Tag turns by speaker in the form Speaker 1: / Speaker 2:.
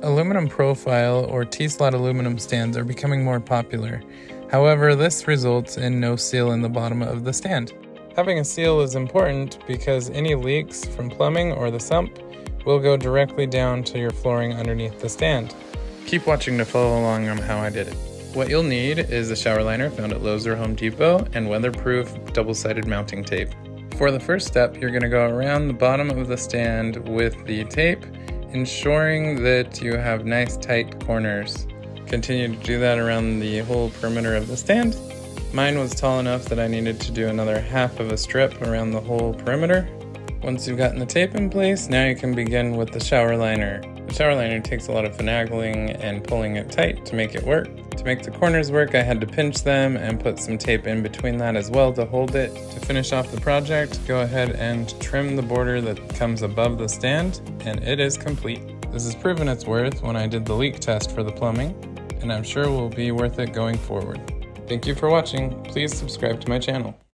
Speaker 1: Aluminum profile or T-slot aluminum stands are becoming more popular. However, this results in no seal in the bottom of the stand. Having a seal is important because any leaks from plumbing or the sump will go directly down to your flooring underneath the stand. Keep watching to follow along on how I did it. What you'll need is a shower liner found at Lowe's or Home Depot and weatherproof double-sided mounting tape. For the first step, you're going to go around the bottom of the stand with the tape, ensuring that you have nice tight corners. Continue to do that around the whole perimeter of the stand. Mine was tall enough that I needed to do another half of a strip around the whole perimeter. Once you've gotten the tape in place, now you can begin with the shower liner. The shower liner takes a lot of finagling and pulling it tight to make it work. To make the corners work, I had to pinch them and put some tape in between that as well to hold it. To finish off the project, go ahead and trim the border that comes above the stand, and it is complete. This has proven its worth when I did the leak test for the plumbing, and I'm sure will be worth it going forward. Thank you for watching. Please subscribe to my channel.